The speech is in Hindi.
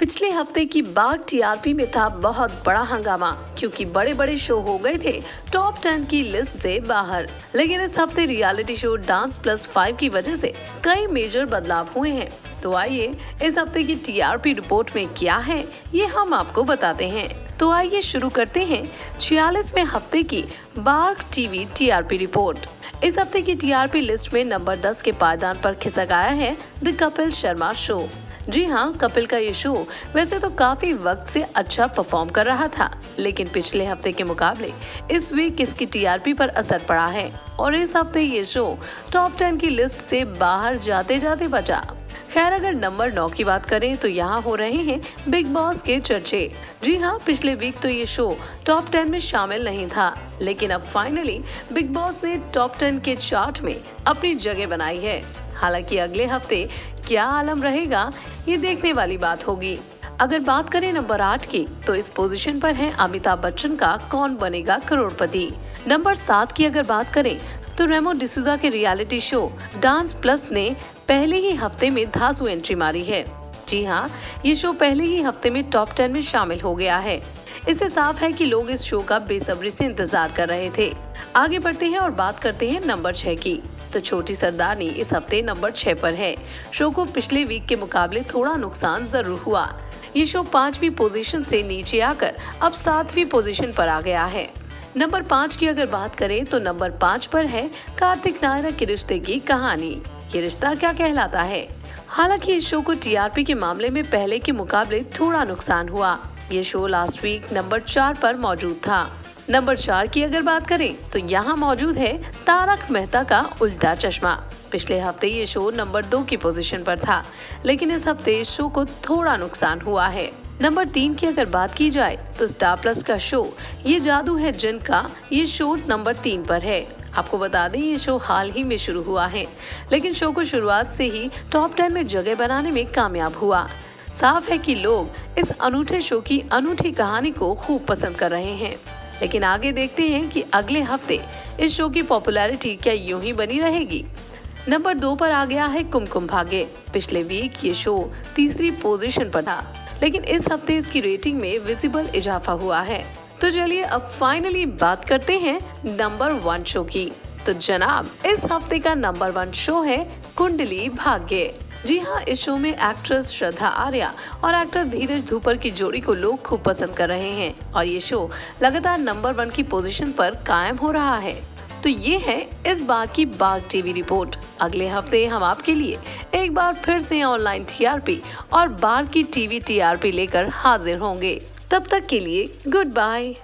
पिछले हफ़्ते की बाघ टीआरपी में था बहुत बड़ा हंगामा, क्योंकि बड़े बड़े शो हो गए थे टॉप टेन की लिस्ट से बाहर। लेकिन इस हफ़्ते reality show dance plus five की वजह से कई मेजर बदलाव हुए हैं। तो आइए, इस हफ़्ते की टीआरपी रिपोर्ट में क्या है, ये हम आपको बताते हैं। तो आइए शुरू करते हैं छियालीसवें हफ़्ते की बाघ टीवी टीआरपी रिपोर्ट। इस हफ़्ते की टीआरपी लिस्ट में नंबर 10 के पायदान पर खिसक आया है द कपिल शर्मा शो। जी हाँ कपिल का ये शो वैसे तो काफ़ी वक्त से अच्छा परफॉर्म कर रहा था, लेकिन पिछले हफ़्ते के मुकाबले इस वीक इसकी टीआरपी पर असर पड़ा है और इस हफ़्ते ये शो टॉप टेन की लिस्ट से बाहर जाते जाते बचा। खैर, अगर नंबर नौ की बात करें तो यहाँ हो रहे हैं बिग बॉस के चर्चे। जी हाँ पिछले वीक तो ये शो टॉप टेन में शामिल नहीं था, लेकिन अब फाइनली बिग बॉस ने टॉप टेन के चार्ट में अपनी जगह बनाई है। हालाँकि अगले हफ़्ते क्या आलम रहेगा, ये देखने वाली बात होगी। अगर बात करें नंबर आठ की तो इस पोजीशन पर है अमिताभ बच्चन का कौन बनेगा करोड़पति। नंबर सात की अगर बात करें तो रेमो डिसूजा के रियलिटी शो डांस प्लस ने पहले ही हफ़्ते में धासु एंट्री मारी है। जी हाँ ये शो पहले ही हफ़्ते में टॉप टेन में शामिल हो गया है। इससे साफ़ है कि लोग इस शो का बेसब्री से इंतज़ार कर रहे थे। आगे बढ़ते हैं और बात करते हैं नंबर छह की। तो छोटी सरदारनी इस हफ़्ते नंबर छह पर है। शो को पिछले वीक के मुकाबले थोड़ा नुकसान ज़रूर हुआ। ये शो पांचवी पोजीशन से नीचे आकर अब सातवीं पोजीशन पर आ गया है। नंबर पाँच की अगर बात करें तो नंबर पाँच पर है कार्तिक नायरा के रिश्ते की कहानी। ये रिश्ता क्या कहलाता है? हालाँकि इस शो को टीआरपी के मामले में पहले के मुकाबले थोड़ा नुकसान हुआ। ये शो लास्ट वीक नंबर चार पर मौजूद था। नंबर चार की अगर बात करें तो यहाँ मौजूद है तारक मेहता का उल्टा चश्मा। पिछले हफ़्ते ये शो नंबर दो की पोजीशन पर था, लेकिन इस हफ़्ते इस शो को थोड़ा नुकसान हुआ है। नंबर तीन की अगर बात की जाए तो स्टार प्लस का शो ये जादू है जिन का ये शो नंबर तीन पर है। आपको बता दें, ये शो हाल ही में शुरू हुआ है, लेकिन शो को शुरुआत से ही टॉप टेन में जगह बनाने में कामयाब हुआ। साफ़ है कि लोग इस अनूठे शो की अनूठी कहानी को खूब पसंद कर रहे हैं। लेकिन आगे देखते हैं कि अगले हफ़्ते इस शो की पॉपुलैरिटी क्या यूँ ही बनी रहेगी। नंबर दो पर आ गया है कुमकुम भाग्य। पिछले वीक ये शो तीसरी पोजीशन पर था। लेकिन इस हफ़्ते इसकी रेटिंग में विजिबल इजाफा हुआ है। तो चलिए अब फाइनली बात करते हैं नंबर वन शो की। तो जनाब, इस हफ़्ते का नंबर वन शो है कुंडली भाग्य। जी हाँ इस शो में एक्ट्रेस श्रद्धा आर्या और एक्टर धीरज धूपर की जोड़ी को लोग खूब पसंद कर रहे हैं और ये शो लगातार नंबर वन की पोजीशन पर कायम हो रहा है। तो ये है इस बार की बाग टीवी रिपोर्ट। अगले हफ़्ते हम आपके लिए एक बार फिर से ऑनलाइन टीआरपी और बार की टीवी टीआरपी लेकर हाजिर होंगे। तब तक के लिए गुड बाय।